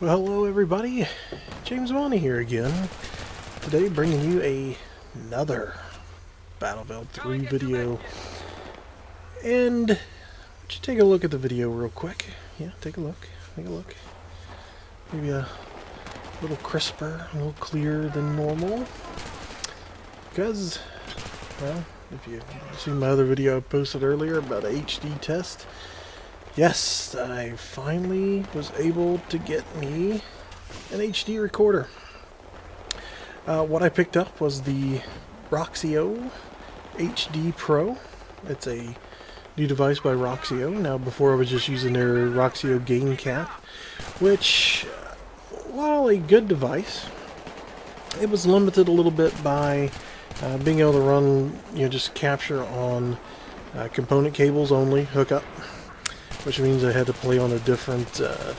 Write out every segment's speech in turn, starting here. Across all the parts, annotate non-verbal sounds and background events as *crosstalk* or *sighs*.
Well, hello everybody. James Monty here again. Today bringing you a, another Battlefield 3 video. And just take a look at the video real quick. Yeah, take a look. Take a look. Maybe a little crisper, a little clearer than normal. Because, well, if you seen my other video I posted earlier about a HD test, Yes, I finally was able to get me an HD recorder. Uh, what I picked up was the Roxio HD Pro. It's a new device by Roxio. Now, before I was just using their Roxio Game Cap, which, while a good device, it was limited a little bit by uh, being able to run, you know, just capture on uh, component cables only, hookup which means I had to play on a different uh,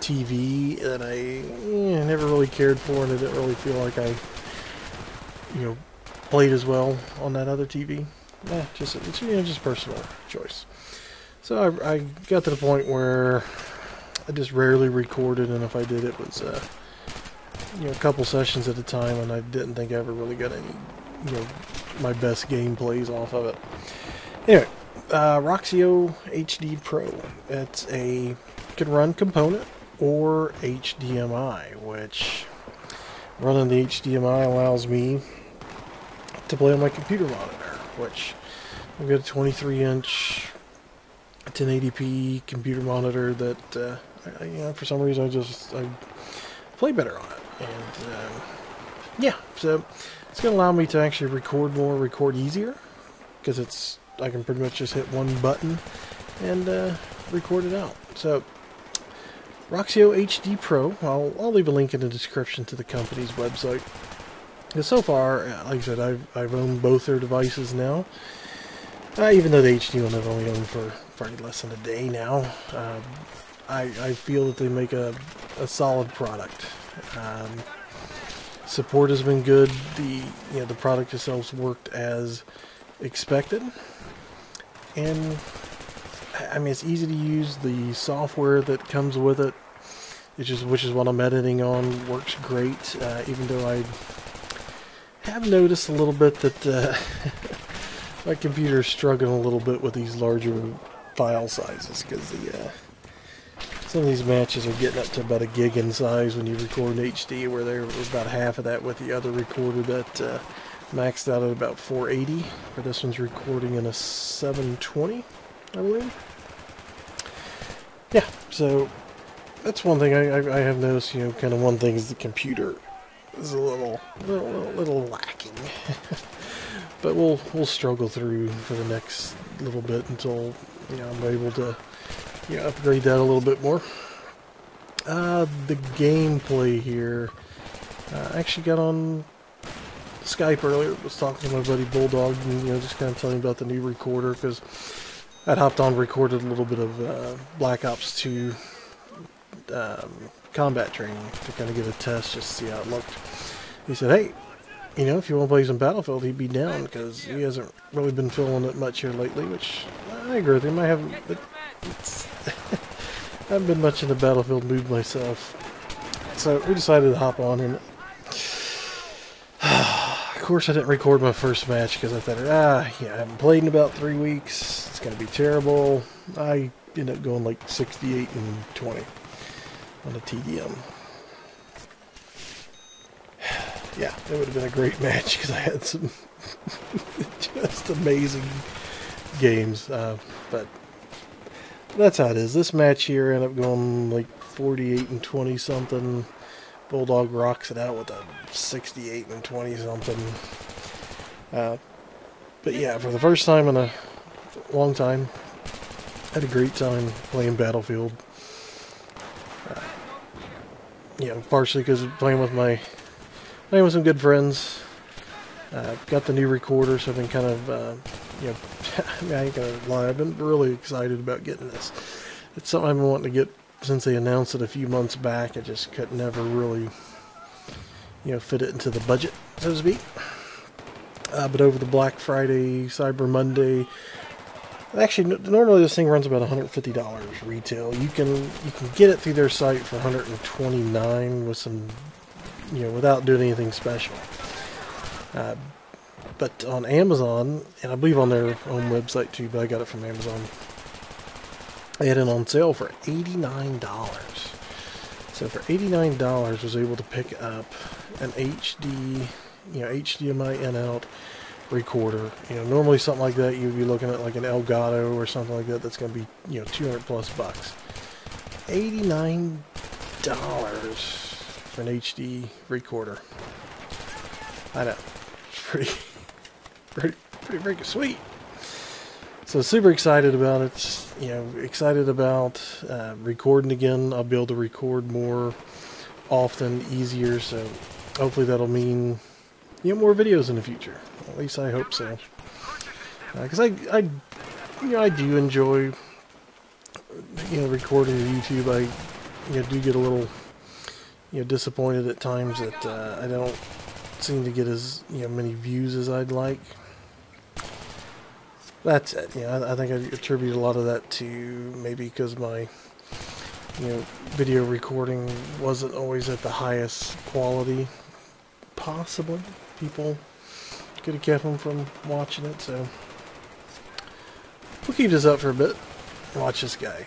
TV that I eh, never really cared for, and I didn't really feel like I, you know, played as well on that other TV. Eh, just it's you know just personal choice. So I, I got to the point where I just rarely recorded, and if I did, it was uh, you know a couple sessions at a time, and I didn't think I ever really got any you know my best gameplays off of it. Anyway, uh, Roxio HD Pro. It's a can run component or HDMI, which running the HDMI allows me to play on my computer monitor, which I've got a 23 inch 1080p computer monitor that uh, I, you know, for some reason I just I play better on it, and um, yeah, so it's going to allow me to actually record more, record easier, because it's I can pretty much just hit one button and uh, record it out. So, Roxio HD Pro, I'll, I'll leave a link in the description to the company's website. And so far, uh, like I said, I've, I've owned both their devices now. Uh, even though the HD one I've only owned for probably less than a day now, um, I, I feel that they make a, a solid product. Um, support has been good. The you know the product itself's worked as expected and I mean it's easy to use. The software that comes with it, which is which is what I'm editing on, works great. Uh, even though I have noticed a little bit that uh, *laughs* my computer is struggling a little bit with these larger file sizes because the uh, some of these matches are getting up to about a gig in size when you record in HD, where they're about half of that with the other recorder that maxed out at about 480, but this one's recording in a 720, I believe. Yeah, so that's one thing I, I, I have noticed, you know, kind of one thing is the computer is a little, little, little lacking. *laughs* but we'll, we'll struggle through for the next little bit until, you know, I'm able to, you know, upgrade that a little bit more. Uh, the gameplay here, uh, I actually got on Skype earlier, was talking to my buddy Bulldog, and you know, just kind of telling him about the new recorder because I'd hopped on, recorded a little bit of uh, Black Ops 2 um, combat training to kind of get a test, just to see how it looked. He said, "Hey, you know, if you want to play some Battlefield, he'd be down because he hasn't really been feeling it much here lately." Which I agree with him. I haven't. *laughs* I haven't been much in the Battlefield mood myself, so we decided to hop on and course I didn't record my first match because I thought, ah, yeah, I haven't played in about three weeks. It's going to be terrible. I ended up going like 68 and 20 on a TDM. *sighs* yeah, it would have been a great *laughs* match because I had some *laughs* just amazing games. Uh, but that's how it is. This match here ended up going like 48 and 20 something. Bulldog rocks it out with a 68 and 20 something. Uh, but yeah, for the first time in a long time, had a great time playing Battlefield. Uh, you know, partially because of playing with my playing with some good friends. Uh, got the new recorder, so I've been kind of, uh, you know, *laughs* I ain't gonna lie, I've been really excited about getting this. It's something I've been wanting to get since they announced it a few months back, I just could never really, you know, fit it into the budget, so to speak. Uh, but over the Black Friday, Cyber Monday, Actually, normally this thing runs about $150 retail. You can you can get it through their site for 129 with some, you know, without doing anything special. Uh, but on Amazon, and I believe on their own website too, but I got it from Amazon. They had it on sale for $89. So for $89, was able to pick up an HD, you know, HDMI in out recorder. You know, normally something like that you'd be looking at like an Elgato or something like that. That's going to be you know 200 plus bucks. 89 dollars for an HD recorder. I know, pretty, *laughs* pretty, pretty freaking sweet. So super excited about it. You know, excited about uh, recording again. I'll be able to record more often, easier. So hopefully that'll mean you know more videos in the future. At least I hope so. Because uh, I, I, you know, I do enjoy, you know, recording YouTube. I, you know, do get a little, you know, disappointed at times that uh, I don't seem to get as, you know, many views as I'd like. That's it. You know, I, I think I attribute a lot of that to maybe because my, you know, video recording wasn't always at the highest quality. Possibly. People could have kept them from watching it, so we'll keep this up for a bit. Watch this guy.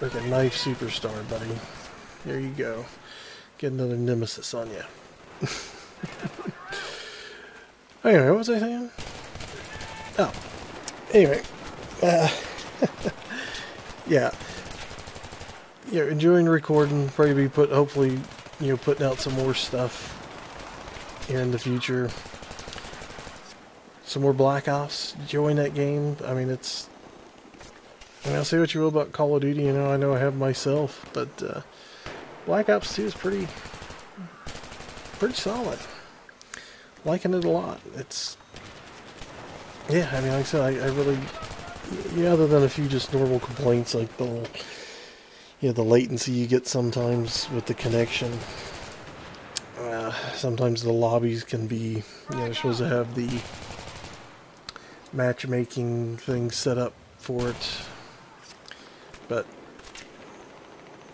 Like a knife superstar, buddy. There you go. Get another nemesis on you. *laughs* anyway, what was I saying? Oh. Anyway. Uh, *laughs* yeah. Yeah, enjoying recording. Probably be put, hopefully, you know, putting out some more stuff in the future some more Black Ops. Join that game. I mean, it's. I mean, I'll say what you will about Call of Duty. You know, I know I have myself, but uh, Black Ops 2 is pretty, pretty solid. Liking it a lot. It's. Yeah, I mean, like I said, I, I really. Yeah, other than a few just normal complaints like the, you know, the latency you get sometimes with the connection. Uh, sometimes the lobbies can be, you know, supposed to have the matchmaking thing set up for it. But,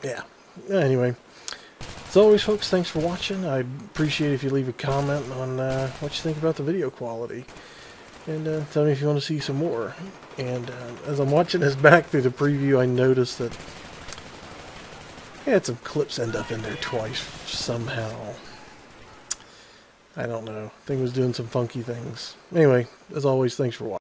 yeah. Anyway, as always, folks, thanks for watching. I appreciate if you leave a comment on uh, what you think about the video quality. And uh, tell me if you want to see some more. And uh, as I'm watching this back through the preview, I noticed that I had some clips end up in there twice somehow. I don't know. Thing was doing some funky things. Anyway, as always, thanks for watching.